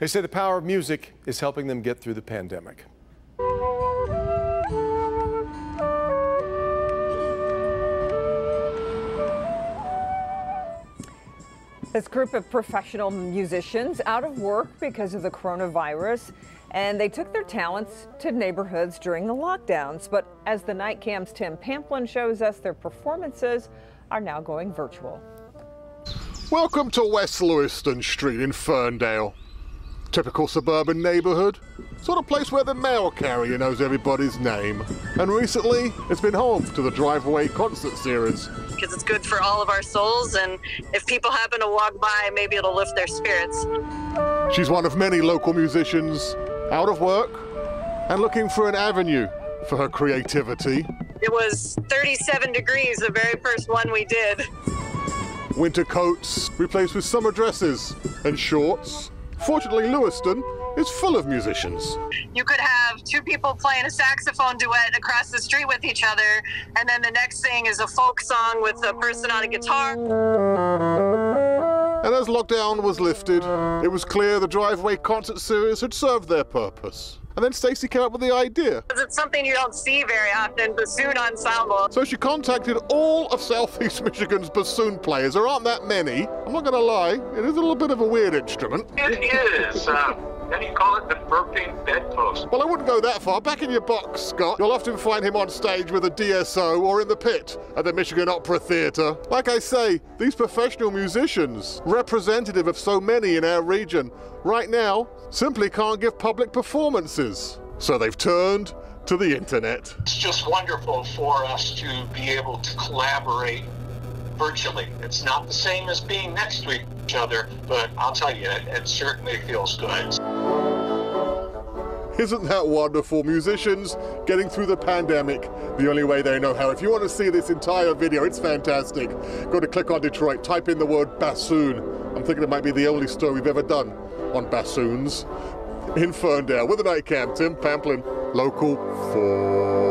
They say the power of music is helping them get through the pandemic. This group of professional musicians out of work because of the coronavirus, and they took their talents to neighborhoods during the lockdowns. But as the Night Cam's Tim Pamplin shows us, their performances are now going virtual. Welcome to West Lewiston Street in Ferndale. Typical suburban neighbourhood, sort of place where the mail carrier knows everybody's name. And recently, it's been home to the Driveway concert series. Because it's good for all of our souls, and if people happen to walk by, maybe it'll lift their spirits. She's one of many local musicians out of work and looking for an avenue for her creativity. It was 37 degrees the very first one we did. Winter coats replaced with summer dresses and shorts. Fortunately, Lewiston is full of musicians. You could have two people playing a saxophone duet across the street with each other, and then the next thing is a folk song with a person on a guitar. And as lockdown was lifted, it was clear the Driveway concert series had served their purpose. And then Stacy came up with the idea. It's something you don't see very often, bassoon ensemble. So she contacted all of Southeast Michigan's bassoon players. There aren't that many. I'm not going to lie, it is a little bit of a weird instrument. It is. Uh, and you call it the burping bedpost. Well, I wouldn't go that far. Back in your box, Scott, you'll often find him on stage with a DSO or in the pit at the Michigan Opera Theatre. Like I say, these professional musicians, representative of so many in our region, right now simply can't give public performances. So they've turned to the internet. It's just wonderful for us to be able to collaborate virtually. It's not the same as being next to each other, but I'll tell you, it, certainly feels good. Isn't that wonderful? Musicians getting through the pandemic the only way they know how. If you want to see this entire video, it's fantastic. Go to Click on Detroit, type in the word bassoon. I'm thinking it might be the only story we've ever done on bassoons. In Ferndale, with the Night Cam, Tim Pamplin, Local 4.